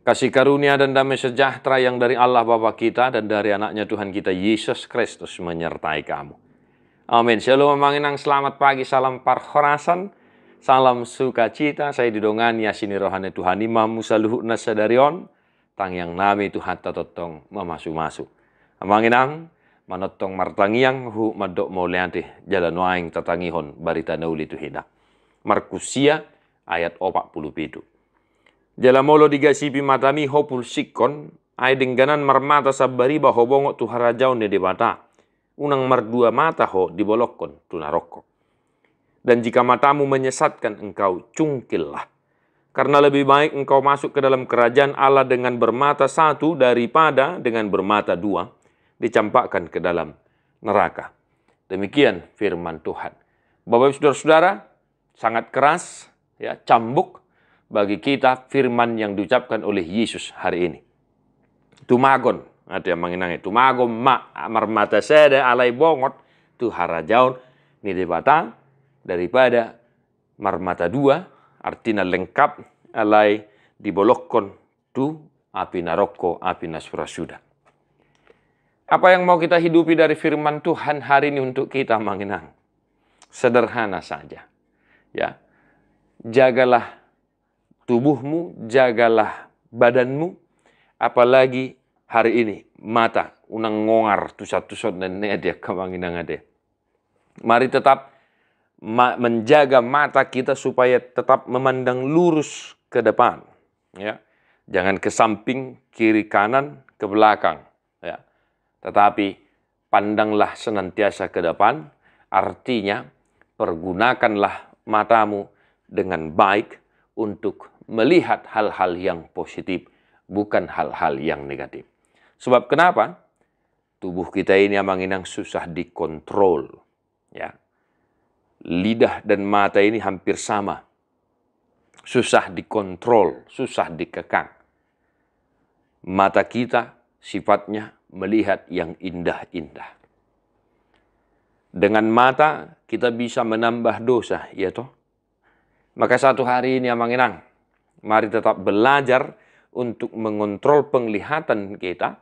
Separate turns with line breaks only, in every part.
Kasih karunia dan damai sejahtera yang dari Allah Bapa kita dan dari anaknya Tuhan kita Yesus Kristus menyertai kamu. Amin. Shalom manginang selamat pagi, salam parhorasan, salam sukacita. Saya didongani asini rohani Tuhan imam musaluhu nasadarion, tang yang nami Tuhan tatotong memasu-masu. Manginang, manotong martangiang hu madok mauliante jalan waing tatangihon barita nauli tuhida. Markusia ayat 47. Jala molo diga sipi matami hopul sikon, ay dengganan marmata sabari ho bongok tu harajau ne debata. Unang mardua mata ho dibolokon tu narokko. Dan jika matamu menyesatkan engkau, cungkillah. Karena lebih baik engkau masuk ke dalam kerajaan Allah dengan bermata satu daripada dengan bermata dua, dicampakkan ke dalam neraka. Demikian firman Tuhan. Bapak ibu saudara-saudara, sangat keras, ya cambuk, bagi kita firman yang diucapkan oleh Yesus hari ini. Tumagon, ada yang mengenang itu. Tumagon ma mata seda alai bongot tu harajaun ni debata daripada marmata dua artinya lengkap alai dibolokkan tu api naroko api sudah. Apa yang mau kita hidupi dari firman Tuhan hari ini untuk kita mengenang? Sederhana saja. Ya. Jagalah tubuhmu, jagalah badanmu, apalagi hari ini mata unang ngongar tusat-tusat dan dia kemangin ada. Mari tetap menjaga mata kita supaya tetap memandang lurus ke depan. Ya. Jangan ke samping, kiri, kanan, ke belakang. Ya. Tetapi pandanglah senantiasa ke depan, artinya pergunakanlah matamu dengan baik untuk melihat hal-hal yang positif, bukan hal-hal yang negatif. Sebab kenapa? Tubuh kita ini amang inang susah dikontrol. Ya. Lidah dan mata ini hampir sama. Susah dikontrol, susah dikekang. Mata kita sifatnya melihat yang indah-indah. Dengan mata kita bisa menambah dosa, ya toh? Maka satu hari ini amang inang, Mari tetap belajar untuk mengontrol penglihatan kita,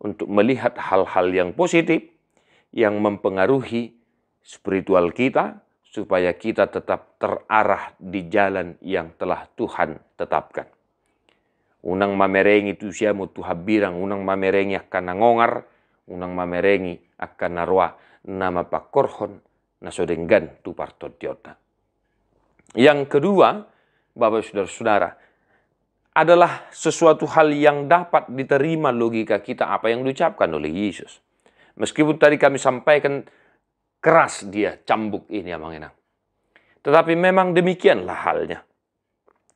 untuk melihat hal-hal yang positif yang mempengaruhi spiritual kita, supaya kita tetap terarah di jalan yang telah Tuhan tetapkan. Unang mamerengi tu siamu Tuhan birang, unang mamerengi akan nangongar, unang mamerengi akan narwa nama pakorhon nasodenggan tu partotiota. Yang kedua, Bapak saudara-saudara, adalah sesuatu hal yang dapat diterima logika kita apa yang diucapkan oleh Yesus. Meskipun tadi kami sampaikan keras dia cambuk ini Abang Enang. Tetapi memang demikianlah halnya.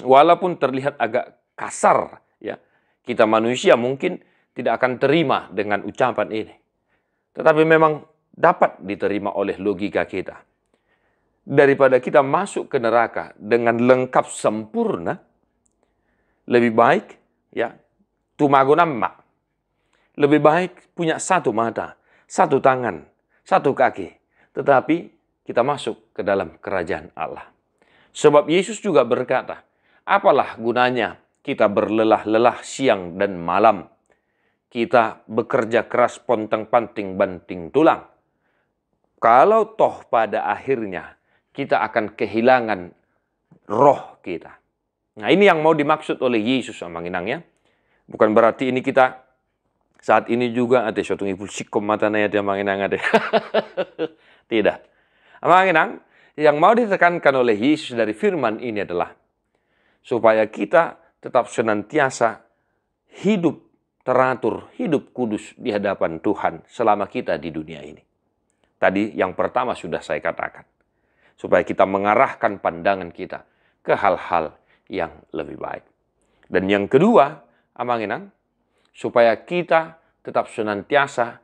Walaupun terlihat agak kasar ya, kita manusia mungkin tidak akan terima dengan ucapan ini. Tetapi memang dapat diterima oleh logika kita daripada kita masuk ke neraka dengan lengkap sempurna, lebih baik ya tumago nama. Lebih baik punya satu mata, satu tangan, satu kaki. Tetapi kita masuk ke dalam kerajaan Allah. Sebab Yesus juga berkata, apalah gunanya kita berlelah-lelah siang dan malam. Kita bekerja keras pontang panting banting tulang. Kalau toh pada akhirnya kita akan kehilangan roh kita. Nah ini yang mau dimaksud oleh Yesus sama ya. Bukan berarti ini kita saat ini juga ada suatu ibu sikom mata naya dia manginang ada. Tidak. Manginang yang mau ditekankan oleh Yesus dari firman ini adalah supaya kita tetap senantiasa hidup teratur, hidup kudus di hadapan Tuhan selama kita di dunia ini. Tadi yang pertama sudah saya katakan supaya kita mengarahkan pandangan kita ke hal-hal yang lebih baik. Dan yang kedua, amanginan, supaya kita tetap senantiasa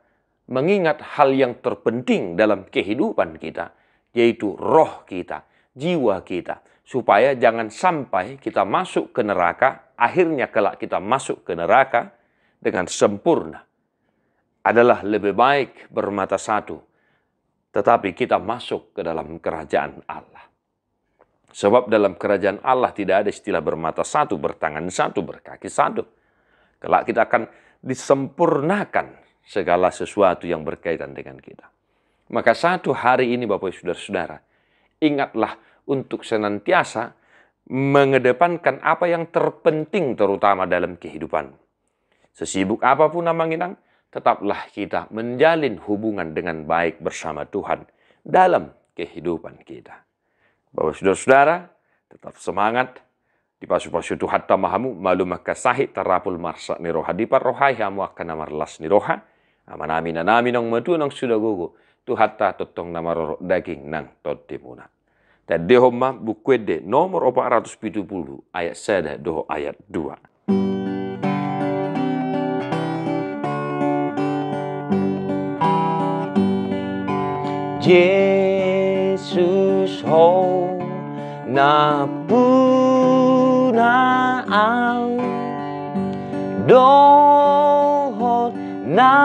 mengingat hal yang terpenting dalam kehidupan kita, yaitu roh kita, jiwa kita, supaya jangan sampai kita masuk ke neraka, akhirnya kelak kita masuk ke neraka dengan sempurna. Adalah lebih baik bermata satu tetapi kita masuk ke dalam kerajaan Allah. Sebab dalam kerajaan Allah tidak ada istilah bermata satu, bertangan satu, berkaki satu. Kelak kita akan disempurnakan segala sesuatu yang berkaitan dengan kita. Maka satu hari ini Bapak Ibu Saudara-saudara, ingatlah untuk senantiasa mengedepankan apa yang terpenting terutama dalam kehidupan. Sesibuk apa pun namang inang, tetaplah kita menjalin hubungan dengan baik bersama Tuhan dalam kehidupan kita. Bapak saudara-saudara, tetap semangat. Di pasu-pasu Tuhan tamahamu, malu maka sahih terapul marsa ni roha. Di rohai hamu akan nama las ni roha. Aman amin dan amin ang matu nang sudah gugu. Tuhan ta totong nama roro daging nang muna. Dan dehoma bukwede nomor 470 ayat sada doho ayat 2. Jesus ho na puna ang dohot na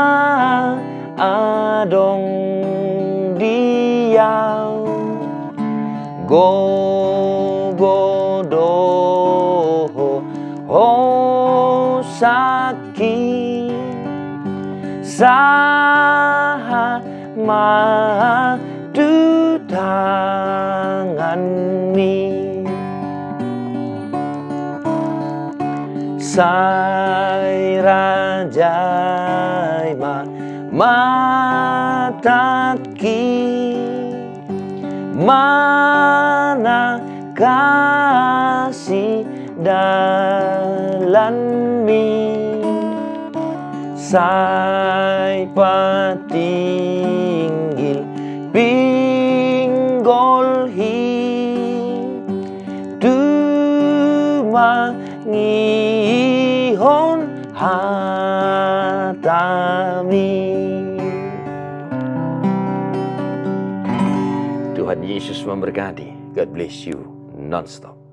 adong diyaw. Go go doho ho sakit sa madu tanganmi. Sai rajai ma mataki. Mana kasih dalam mi Sai patinggil pinggol hi Dumangihon hatami Tuhan Yesus memberkati. God bless you non-stop.